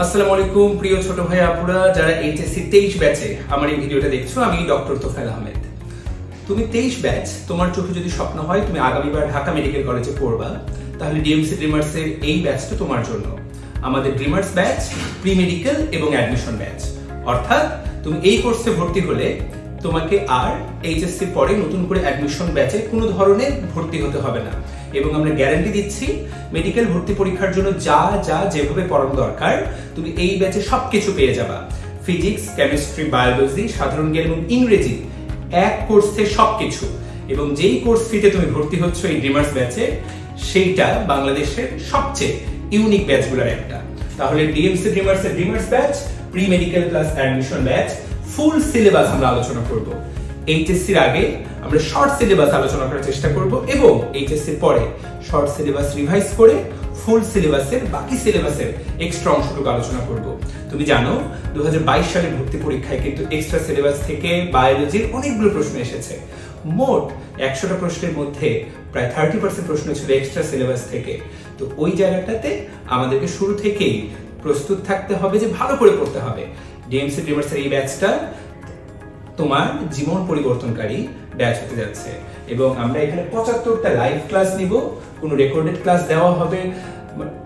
আসসালামু আলাইকুম, প্রিয় ছোট ভাই আপুরা, যারা এইচএসসি তেইশ ব্যাচে আমার এই ভিডিওটা দেখছ, আমি ডক্টর তোফাইল আহমেদ। তুমি তেইশ ব্যাচ তোমার চোখে যদি স্বপ্ন হয়, তুমি আগামীবার ঢাকা মেডিকেল কলেজে পড়বা, তাহলে ডিএমসি এই ব্যাচটা তোমার জন্য। আমাদের ড্রিমার্স ব্যাচ প্রি মেডিকেল এবং অ্যাডমিশন ব্যাচ অর্থাৎ, তুমি এই কোর্সে ভর্তি হলে, তোমাকে আর এইচএসসি পরে নতুন করে অ্যাডমিশন ব্যাচে কোনো ধরনের ভর্তি হতে হবে না। এবং আমরা গ্যারান্টি দিচ্ছি মেডিকেল ভর্তি পরীক্ষার জন্য যা যা, যেভাবে পড়ানো দরকার, তুমি এই ব্যাচে সবকিছু পেয়ে যাবা। ফিজিক্স কেমিস্ট্রি বায়োলজি সাধারণ জ্ঞান এবং ইংরেজি, এক কোর্সে সবকিছু। এবং যেই কোর্স ফিতে তুমি ভর্তি হচ্ছ এই ড্রিমার্স ব্যাচে, সেইটা বাংলাদেশের সবচেয়ে ইউনিক ব্যাচগুলোর একটা। তাহলে DMC Dreamers Dreamers batch pre medical plus admission batch full syllabus আমরা আলোচনা করব। এইচএসসির আগে আমরা শর্ট সিলেবাস আলোচনা করার চেষ্টা করব এবং এইচএসসির পরে শর্ট সিলেবাস রিভাইজ করে ফুল সিলেবাসের বাকি সিলেবাসের এক্সট্রা অংশটুকু আলোচনা করব। তুমি জানো দুই হাজার বাইশ সালে ভর্তি পরীক্ষায় কিন্তু এক্সট্রা সিলেবাস থেকে বায়োলজির অনেকগুলো প্রশ্ন এসেছে। মোট একশোটা প্রশ্নের মধ্যে প্রায় থার্টি পার্সেন্ট প্রশ্ন ছিল এক্সট্রা সিলেবাস থেকে। তো ওই জায়গাটাতে আমাদেরকে শুরু থেকেই প্রস্তুত থাকতে হবে যে ভালো করে পড়তে হবে। ডিএমসি ড্রিমার্সের এই ব্যাচটা তোমার জীবন পরিবর্তনকারী ব্যাচ হতে যাচ্ছে। এবং আমরা এখানে পঁচাত্তরটা লাইভ ক্লাস নিব। কোনো রেকর্ডেড ক্লাস দেওয়া হবে।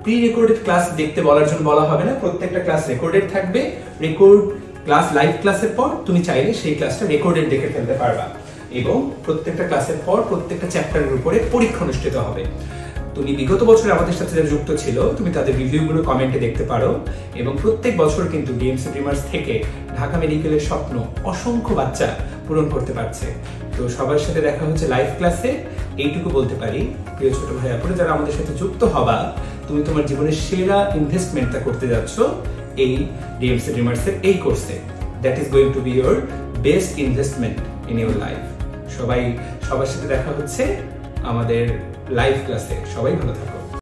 প্রি রেকর্ডেড ক্লাস দেখতে বলার জন্য বলা হবে না। প্রত্যেকটা ক্লাস রেকর্ডেড থাকবে। রেকর্ড ক্লাস লাইভ ক্লাসের পর তুমি চাইলে সেই ক্লাসটা রেকর্ডেড দেখে ফেলতে পারবা। এবং প্রত্যেকটা ক্লাসের পর প্রত্যেকটা চ্যাপ্টারের উপরে পরীক্ষা অনুষ্ঠিত হবে। তুমি বিগত বছর আমাদের সাথে যারা যুক্ত ছিল, তুমি তাদের রিভিউগুলো কমেন্টে দেখতে পারো এবং প্রত্যেক বছর কিন্তু ডিএমসি ড্রিমার্স থেকে ঢাকা মেডিকেলের স্বপ্ন অসংখ্য বাচ্চা পূরণ করতে পারছে। তো সবার সাথে দেখা হচ্ছে লাইভ ক্লাসে এইটুকু বলতে পারি, প্রিয় ছোট ভাই আপুরে, যারা আমাদের সাথে যুক্ত হবা, তুমি তোমার জীবনের সেরা ইনভেস্টমেন্টটা করতে যাচ্ছ এই ডিএমসি ড্রিমার্সের এই কোর্সে that is going to be your best investment in your life সবাই, সবার সাথে দেখা হচ্ছে। আমাদের লাইভ ক্লাসে সবাই ভালো থাকো।